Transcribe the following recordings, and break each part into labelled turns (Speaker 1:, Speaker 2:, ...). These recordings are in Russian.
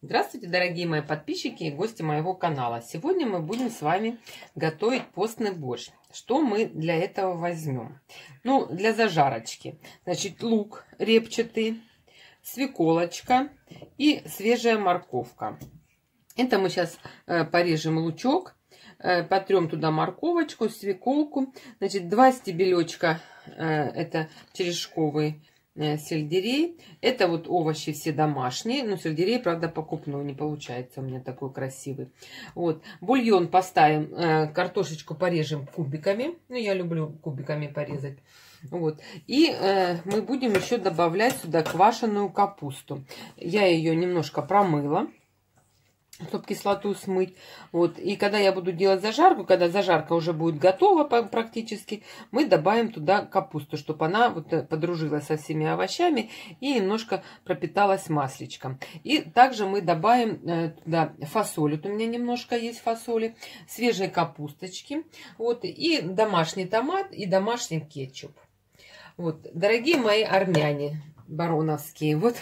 Speaker 1: Здравствуйте, дорогие мои подписчики и гости моего канала. Сегодня мы будем с вами готовить постный борщ. Что мы для этого возьмем? Ну, для зажарочки. Значит, лук репчатый, свеколочка и свежая морковка. Это мы сейчас э, порежем лучок, э, потрем туда морковочку, свеколку. Значит, два стебелечка, э, это черешковый сельдерей. Это вот овощи все домашние. Но сельдерей, правда, покупной не получается у меня такой красивый. Вот. Бульон поставим, э, картошечку порежем кубиками. Ну, я люблю кубиками порезать. Вот. И э, мы будем еще добавлять сюда квашеную капусту. Я ее немножко промыла чтобы кислоту смыть. Вот. И когда я буду делать зажарку, когда зажарка уже будет готова практически, мы добавим туда капусту, чтобы она вот э, подружилась со всеми овощами и немножко пропиталась масличком. И также мы добавим э, туда фасоль. Вот у меня немножко есть фасоли, свежие капусточки, вот, и домашний томат, и домашний кетчуп. Вот, дорогие мои армяне бароновские, вот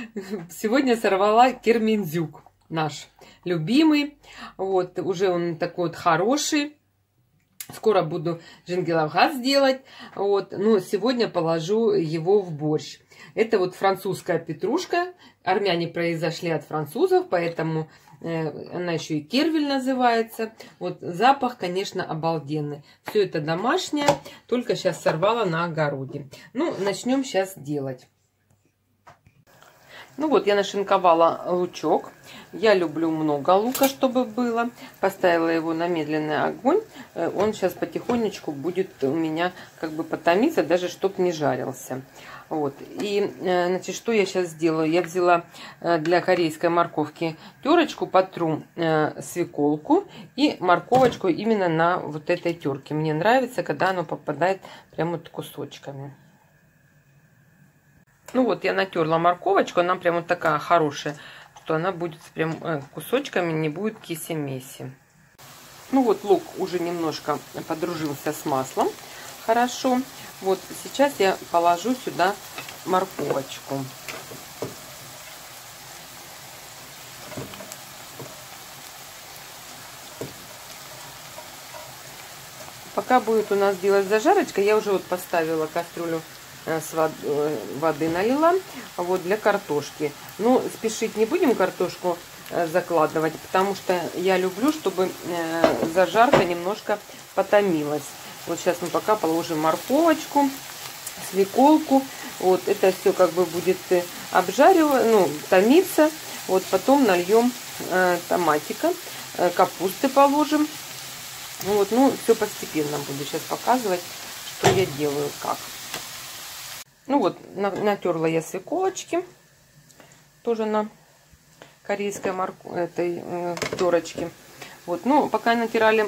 Speaker 1: сегодня сорвала кермензюк наш любимый. Вот, уже он такой вот хороший. Скоро буду джингелавгаз делать. Вот, но сегодня положу его в борщ. Это вот французская петрушка. Армяне произошли от французов, поэтому э, она еще и кервель называется. Вот запах, конечно, обалденный. Все это домашнее, только сейчас сорвала на огороде. Ну, начнем сейчас делать. Ну вот, я нашинковала лучок. Я люблю много лука, чтобы было. Поставила его на медленный огонь. Э, он сейчас потихонечку будет у меня как бы потомиться, даже чтобы не жарился. Вот. И, э, значит, что я сейчас сделаю? Я взяла э, для корейской морковки терочку, потру свеколку и морковочку именно на вот этой терке. Мне нравится, когда оно попадает прямо вот кусочками. Ну вот, я натерла морковочку, она прям вот такая хорошая, что она будет прям э, кусочками, не будет киси-меси. Ну вот, лук уже немножко подружился с маслом, хорошо. Вот, сейчас я положу сюда морковочку. Пока будет у нас делать зажарочка, я уже вот поставила кастрюлю воды налила. Вот для картошки. Ну, спешить не будем картошку э, закладывать, потому что я люблю, чтобы зажарка немножко потомилась. Вот сейчас мы пока положим морковочку, свеколку. Вот это все как бы будет обжаривать, ну, томиться. Вот потом нальем э, томатика, э, капусты положим. Вот, ну, все постепенно буду сейчас показывать, что я делаю, как. Ну вот, натерла я свеколочки. Тоже на корейской морку, этой э, терочке. Вот, ну, пока натирали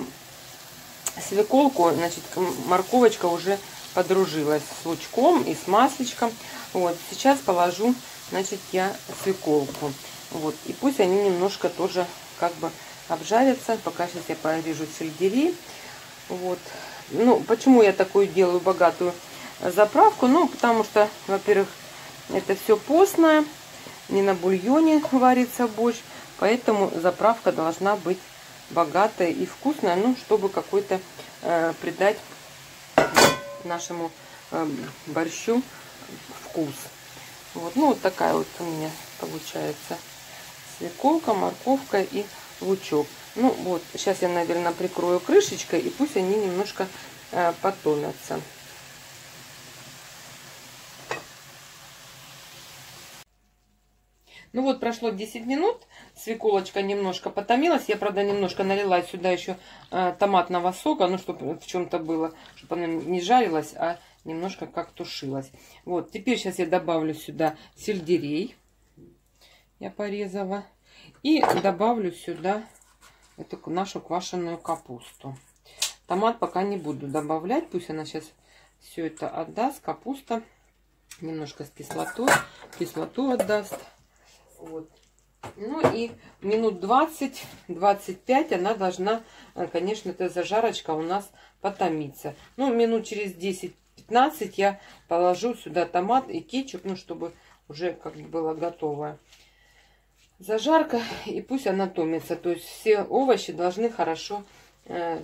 Speaker 1: свеколку, значит, морковочка уже подружилась с лучком и с масличком. Вот, сейчас положу, значит, я свеколку. Вот, и пусть они немножко тоже как бы обжарятся. Пока сейчас я порежу сельдерей. Вот. Ну, почему я такую делаю богатую заправку. Ну, потому что, во-первых, это все постное, не на бульоне варится борщ, поэтому заправка должна быть богатая и вкусная, ну, чтобы какой-то э, придать нашему э, борщу вкус. Вот, ну, вот такая вот у меня получается свеколка, морковка и лучок. Ну, вот, сейчас я, наверное, прикрою крышечкой, и пусть они немножко э, потомятся. Ну вот, прошло 10 минут, свеколочка немножко потомилась. Я, правда, немножко налила сюда еще э, томатного сока, ну, чтобы в чем-то было, чтобы она не жарилась, а немножко как тушилась. Вот, теперь сейчас я добавлю сюда сельдерей. Я порезала. И добавлю сюда эту нашу квашеную капусту. Томат пока не буду добавлять, пусть она сейчас все это отдаст. Капуста немножко с кислотой, кислоту отдаст. Вот. Ну и минут 20-25 она должна, э, конечно, эта зажарочка у нас потомиться. Ну, минут через 10-15 я положу сюда томат и кетчуп, ну, чтобы уже как бы было готово. зажарка, и пусть она томится. То есть все овощи должны хорошо э,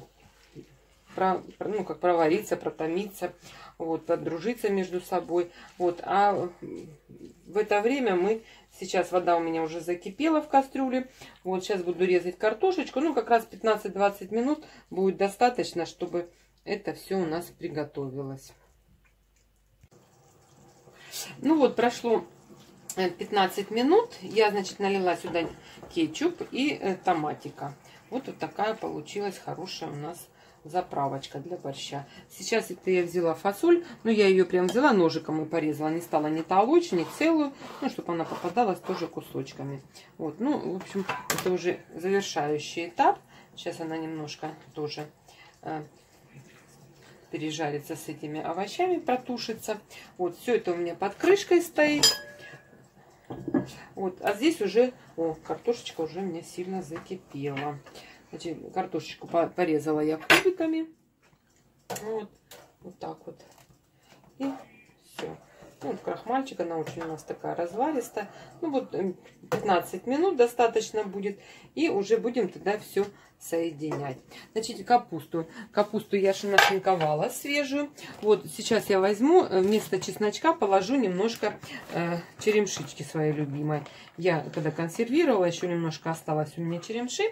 Speaker 1: про, ну, как провариться, протомиться, вот, подружиться между собой. Вот, а в это время мы, сейчас вода у меня уже закипела в кастрюле, вот, сейчас буду резать картошечку, ну, как раз 15-20 минут будет достаточно, чтобы это все у нас приготовилось. Ну вот, прошло 15 минут. Я, значит, налила сюда кетчуп и э, томатика. Вот, вот такая получилась хорошая у нас заправочка для борща. Сейчас это я взяла фасоль, но я ее прям взяла ножиком и порезала. Не стала не толочь, не целую, ну, чтобы она попадалась тоже кусочками. Вот, ну, в общем, это уже завершающий этап. Сейчас она немножко тоже э, пережарится с этими овощами, протушится. Вот, все это у меня под крышкой стоит. Вот, а здесь уже, о, картошечка уже у меня сильно закипела. Значит, картошечку порезала я кубиками. Вот, вот так вот. И все. Ну, крахмальчик, она очень у нас такая разваристая. Ну, вот 15 эм, минут достаточно будет. И уже будем тогда все соединять. Значит, капусту. Капусту я шиношинковала свежую. Вот сейчас я возьму, э, вместо чесночка положу немножко э, черемшички своей любимой. Я когда консервировала, еще немножко осталось у меня черемши.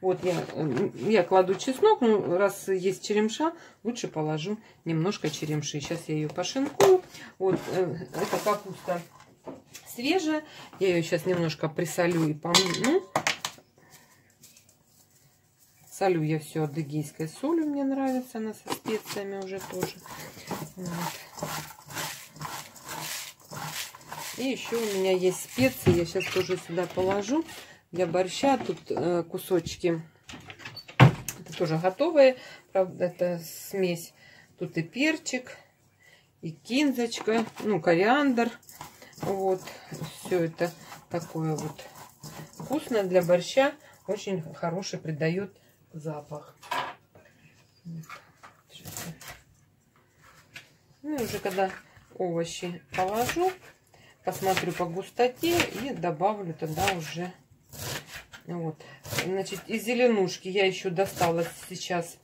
Speaker 1: Вот я, э, я кладу чеснок, ну раз есть черемша, лучше положу немножко черемши. Сейчас я ее пошинкую. Вот э, эта капуста свежая. Я ее сейчас немножко присолю и помну. Солю я все адыгейской солью, мне нравится она со специями уже тоже. Вот. И еще у меня есть специи, я сейчас тоже сюда положу для борща. Тут э, кусочки, это тоже готовые, правда, это смесь. Тут и перчик, и кинзочка, ну, кориандр. Вот, все это такое вот вкусное для борща, очень хороший придает запах. Ну и уже когда овощи положу, посмотрю по густоте и добавлю тогда уже вот. Значит, из зеленушки я еще достала сейчас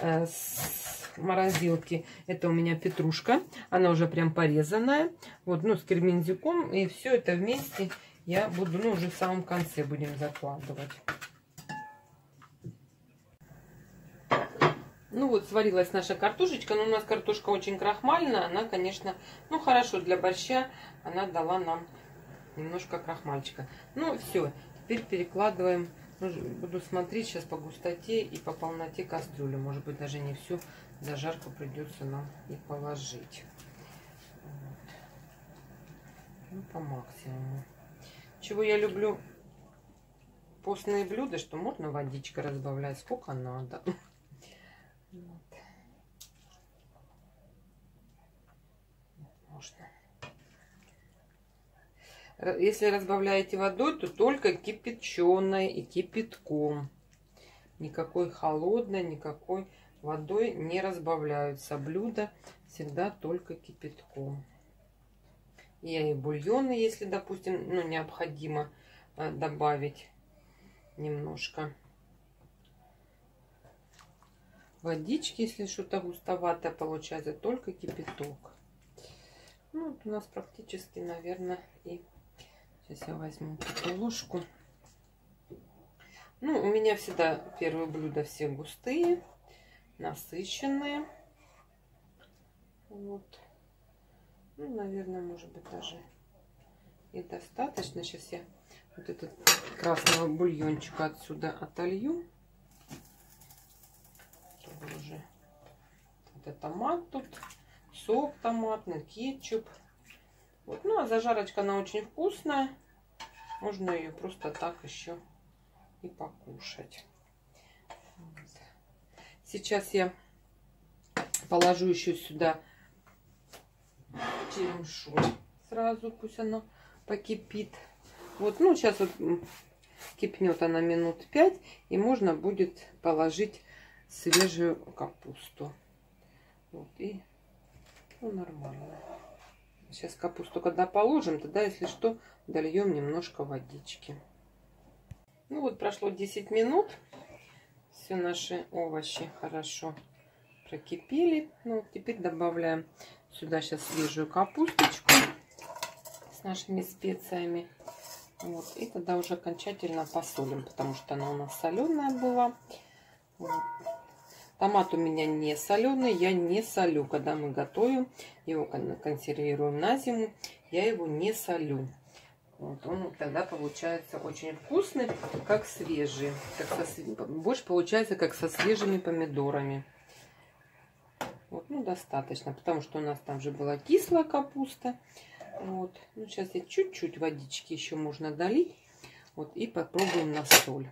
Speaker 1: э, с морозилки. Это у меня петрушка. Она уже прям порезанная. Вот, ну, с кремензиком. И все это вместе я буду, ну, уже в самом конце будем закладывать. Ну вот сварилась наша картошечка, но у нас картошка очень крахмальная, она, конечно, ну хорошо для борща, она дала нам немножко крахмальчика. Ну все, теперь перекладываем, ну, буду смотреть сейчас по густоте и по полноте кастрюли, может быть даже не всю зажарку придется нам и положить. Ну по максимуму. Чего я люблю постные блюда, что можно водичка разбавлять сколько надо. Можно. Если разбавляете водой, то только кипяченой и кипятком. Никакой холодной, никакой водой не разбавляются блюда. Всегда только кипятком. Я и бульоны, если, допустим, ну, необходимо э, добавить немножко водички, если что-то густоватое получается, только кипяток. Ну, вот у нас практически, наверное, и... Сейчас я возьму эту ложку. Ну, у меня всегда первые блюда все густые, насыщенные. Вот. Ну, наверное, может быть, даже и достаточно. Сейчас я вот этот красного бульончика отсюда отолью уже. Это томат тут, сок томатный, кетчуп. Вот. Ну, а зажарочка, она очень вкусная. Можно ее просто так еще и покушать. Вот. Сейчас я положу еще сюда черемшу. Сразу пусть оно покипит. Вот, ну, сейчас вот кипнет она минут 5. И можно будет положить свежую капусту. Вот, и ну, нормально. Сейчас капусту когда положим, тогда, если что, дольем немножко водички. Ну вот прошло 10 минут. Все наши овощи хорошо прокипели. Ну, теперь добавляем сюда сейчас свежую капусточку с нашими специями. Вот. И тогда уже окончательно посолим, потому что она у нас соленая была. Вот. Томат у меня не соленый, я не солю, когда мы готовим, его консервируем на зиму, я его не солю. Вот, он тогда получается очень вкусный, как свежий. Как со, больше получается, как со свежими помидорами. Вот, ну, достаточно, потому что у нас там же была кислая капуста. Вот, ну, сейчас я чуть-чуть водички еще можно долить. Вот, и попробуем на соль.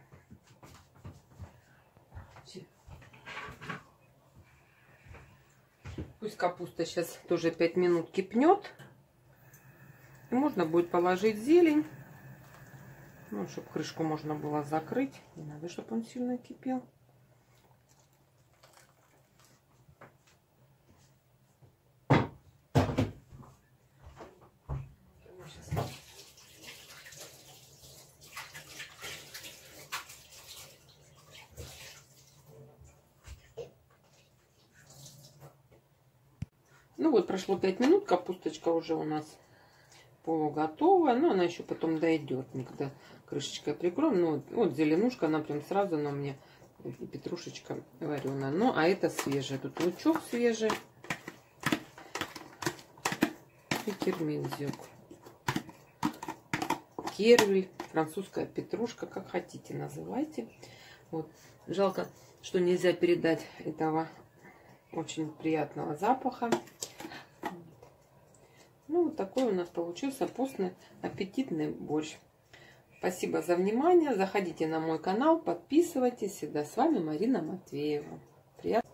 Speaker 1: Пусть капуста сейчас тоже 5 минут кипнет. Можно будет положить зелень. Ну, чтобы крышку можно было закрыть. Не надо, чтобы он сильно кипел. Ну вот прошло 5 минут, капусточка уже у нас полуготовая. Но она еще потом дойдет. Мы когда крышечкой прикроем. Ну, вот зеленушка, она прям сразу на мне. И петрушечка вареная. Ну, а это свежая. Тут лучок свежий. И кермельзюк. Кервель, французская петрушка, как хотите называйте. Вот. Жалко, что нельзя передать этого очень приятного запаха. Такой у нас получился постный аппетитный борщ. Спасибо за внимание. Заходите на мой канал, подписывайтесь. Всегда с вами Марина Матвеева. Приятно.